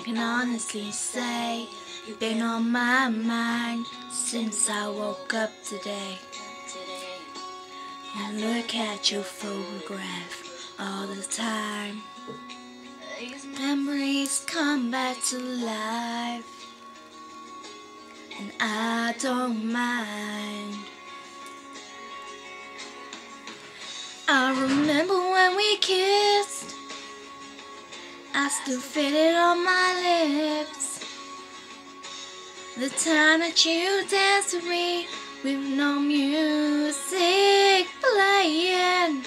can honestly say you've been on my mind since I woke up today. I look at your photograph all the time. These memories come back to life, and I don't mind. I remember when we kissed. I still feel it on my lips. The time that you danced with me with no music playing.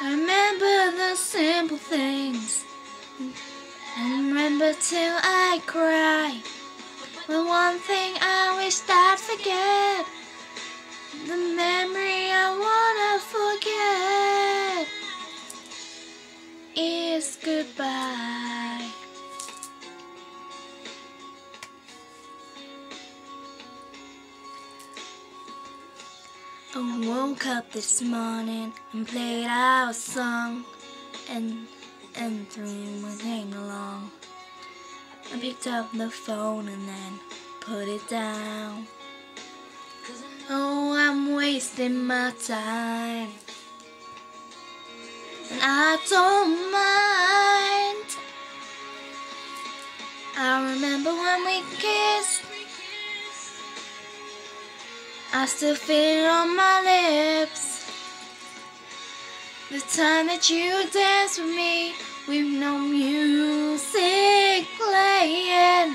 I remember the simple things. I remember till I cry. But one thing I wish I'd forget. The memory goodbye. I woke up this morning and played our song and and dream was hang along. I picked up the phone and then put it down. Oh, I'm wasting my time. And I don't mind. I remember when we kissed. I still feel it on my lips. The time that you danced with me with no music playing.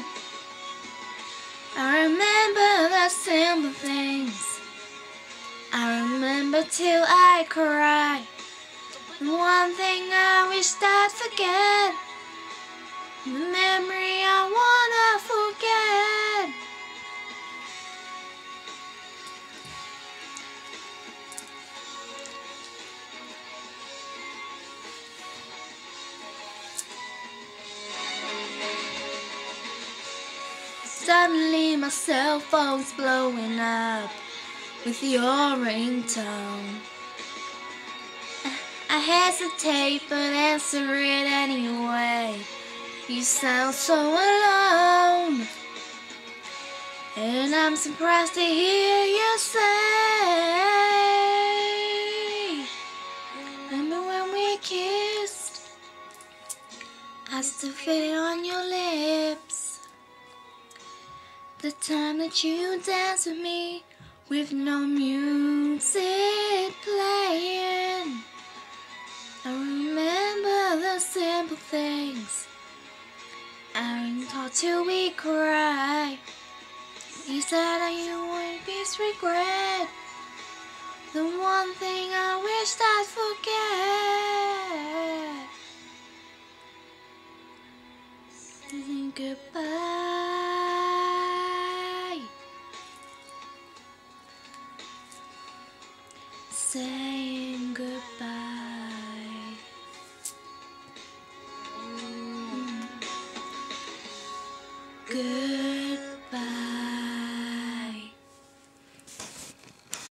I remember the simple things. I remember till I cry. One thing I wish I'd forget. The memory Suddenly my cell phone's blowing up with your ringtone. I hesitate but answer it anyway. You sound so alone. And I'm surprised to hear you say Remember when we kissed? I still feel it on your lips. The time that you danced with me with no music playing. I remember the simple things. I talk till we cry. You said that you would be regret. The one thing I wish I'd forget. Isn't goodbye. saying goodbye. Mm. Good.